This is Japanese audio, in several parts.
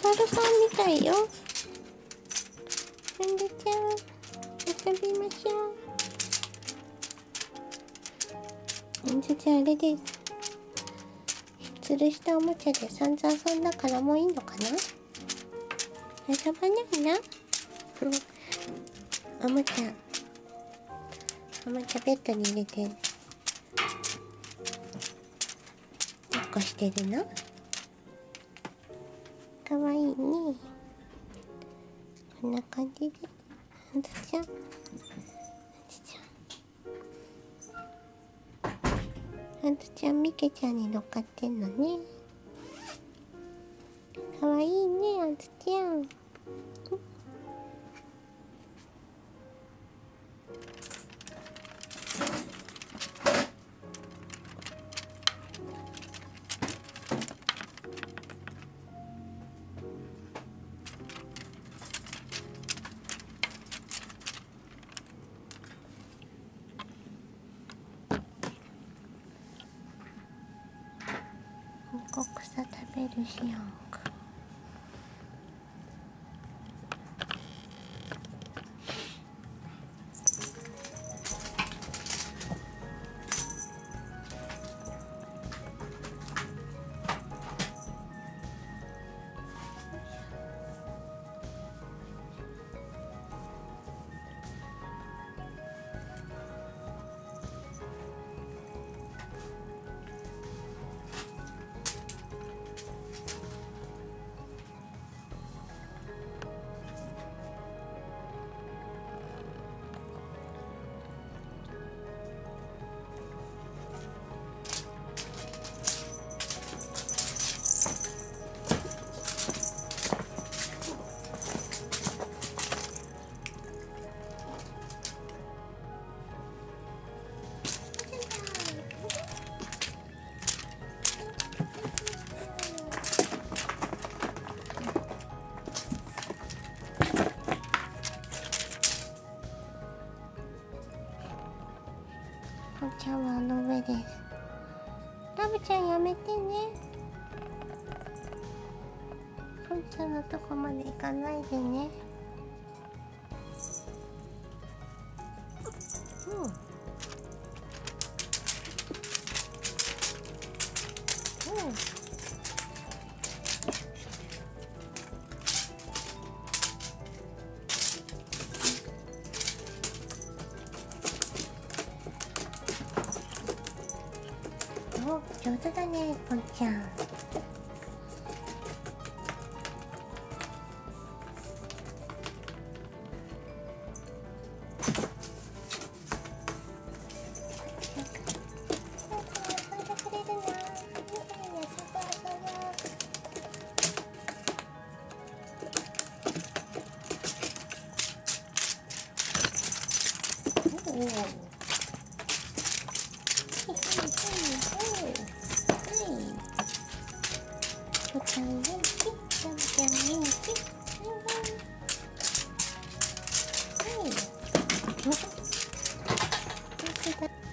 猿さんみたいよ。アンドちゃん遊びましょう。アンドちゃあれです。吊るしたおもちゃで散々遊んだからもういいのかな？遊ばないなおもちゃ。おもちゃベッドに入れて。抱っこしてるの？かわいいね。こんな感じで。あずちゃん。あずちゃん。あずちゃんみけちゃんに乗っかってんのね。かわいいねあずちゃん。草食べるしやんかぽんちゃんはあの上です。ラブちゃんやめてね。ポンちゃんのとこまで行かないでね。上手だねぽんちゃん。Bye.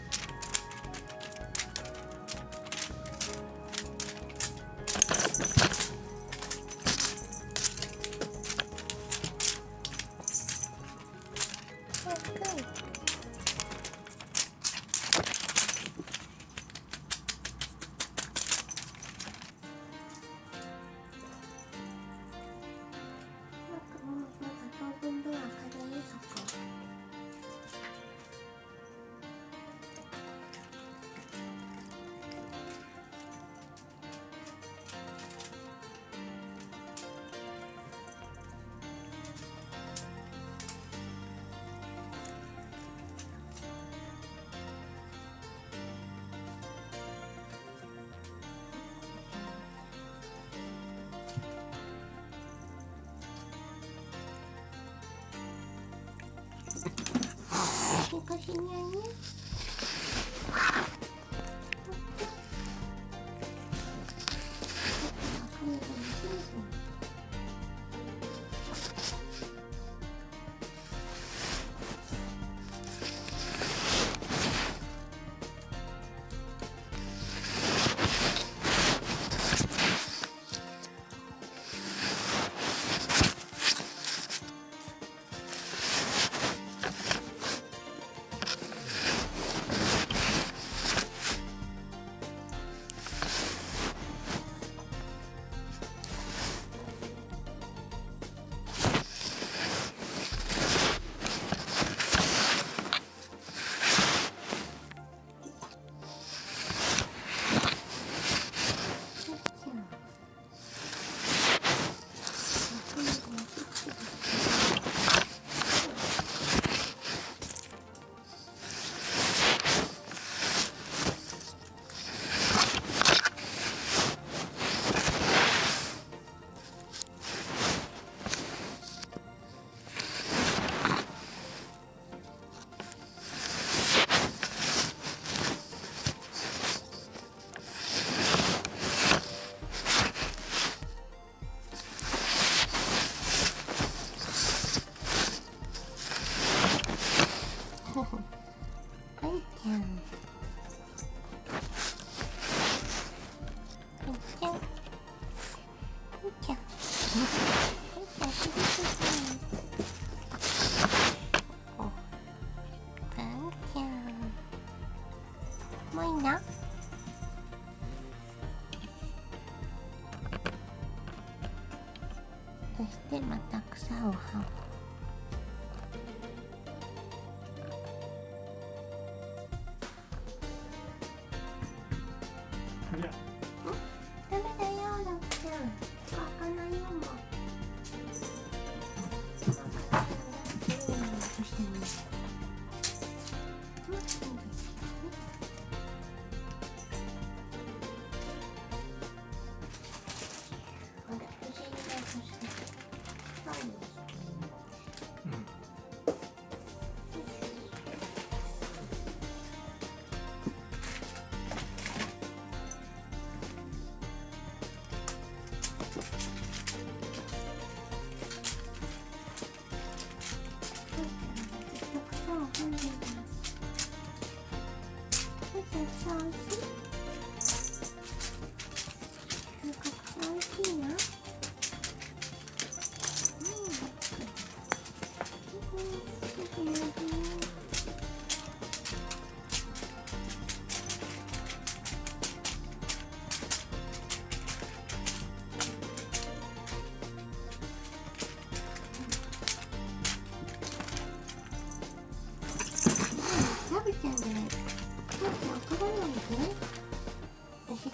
にゃいそしてまた草をは。食べ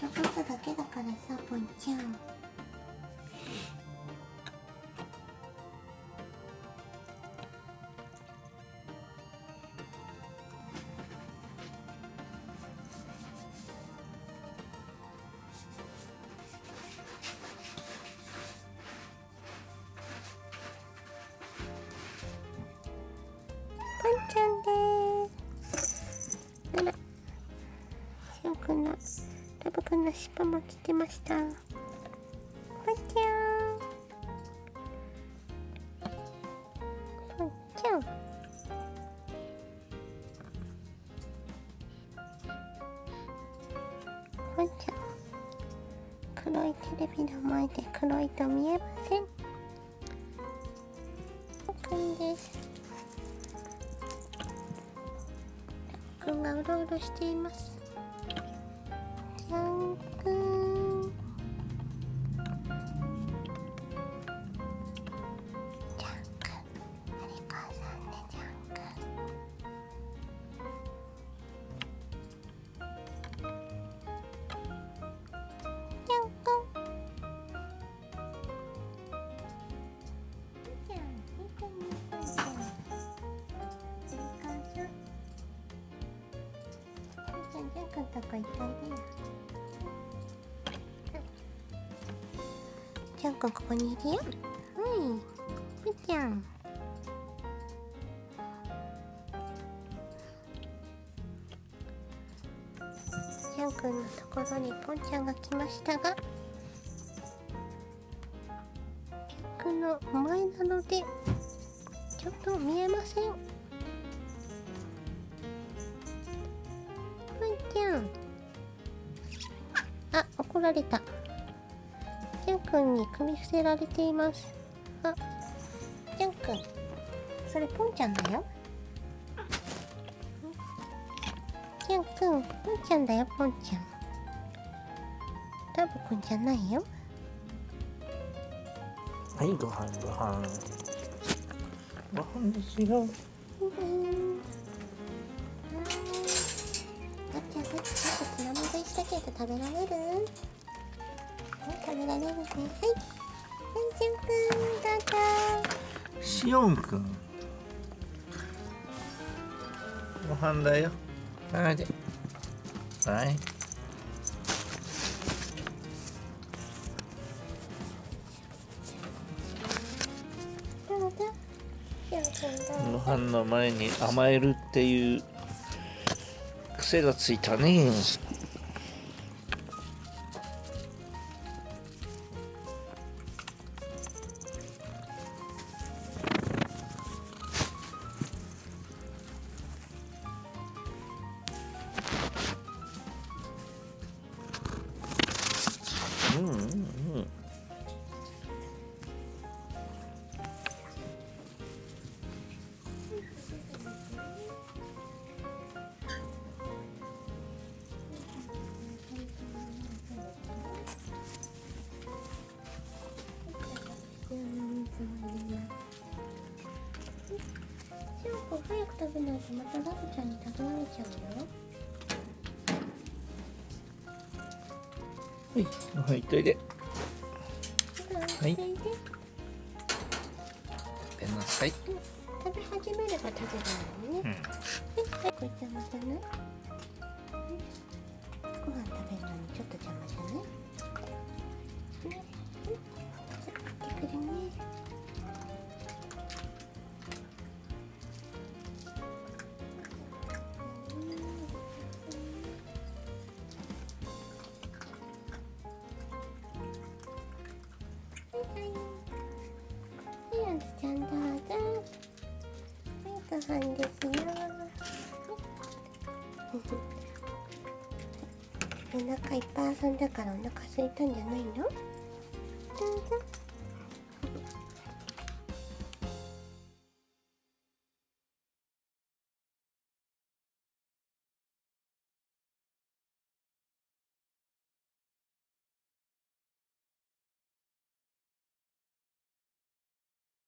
私が取っただけだからさぽんちゃん。ラブくんの尻尾も切ってました。ポンちゃん。ポンちゃんポンちゃん。黒いテレビの前で黒いと見えません。ポンくんです。くんがうろうろしています。じゃんくんここにいるよ。はいぷーちゃん。じゃんくんのところにぽんちゃんが来ましたがじゃんくんの前なのでちょっと見えません。ぷんちゃん。あ怒られた。じゃんくんに首伏せられています。あじゃんくんそれぽんちゃんだよ。じゃんくんぽんちゃんだよぽんちゃん。ラブくんじゃないよ。はい、ご飯ご飯。ご飯ですよ。うん。あっちゃんさっきちょっとつまみ食いしたけど食べられる？はい食べられるねはいぽんちゃんくんどうぞしおんくん。ご飯だよ。はいで。はい。ご飯の前に甘えるっていう癖がついたね。シャンプー早く食べないとまたラブちゃんに食べられちゃうよ。はいはいといではい。食べなさい。食べ始めれば食べるのね、うん。はい、これ邪魔じゃない？ご飯食べるのにちょっと邪魔じゃない？さん、ですよ。お腹いっぱい遊んだからお腹空いたんじゃないのどうぞ。